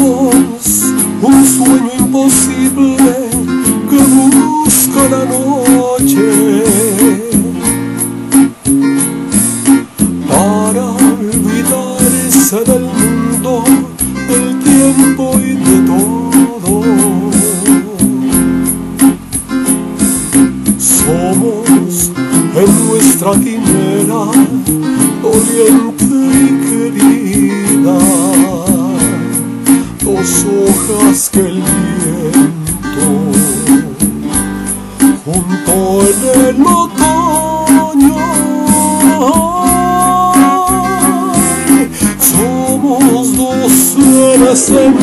Somos un sueño imposible que busca la noche para olvidarse del mundo, del tiempo y de todo. Somos en nuestra quimera doliente dos hojas que el viento junto en el otoño. Somos dos seres en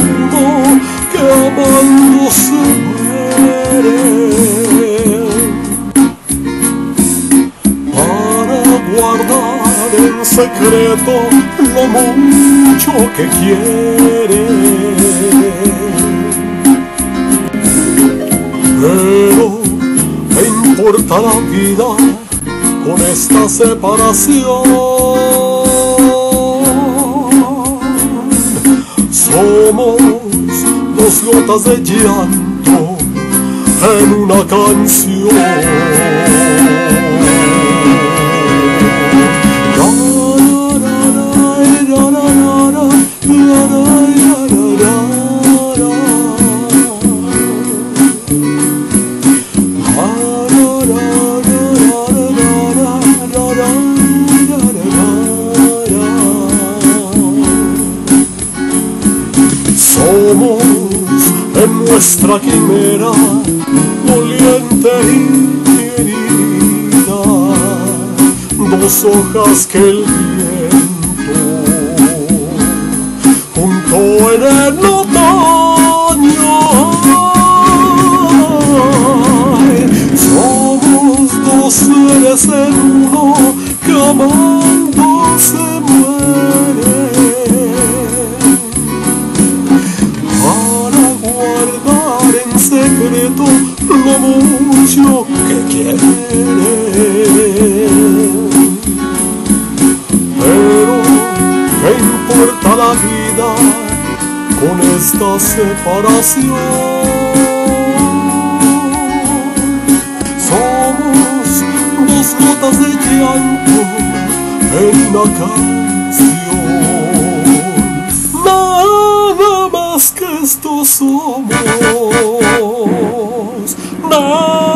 que amando en secreto lo mucho que quieren. Pero, ¿qué importa la vida con esta separación? Somos dos gotas de llanto en una canción. Nuestra quimera doliente y querida, dos hojas que el viento junto en el otoño. Somos dos seres en uno que amando mucho que quieren. Pero, ¿qué importa la vida con esta separación? Somos dos gotas de llanto en una canción. Nada más que esto somos. dreams. My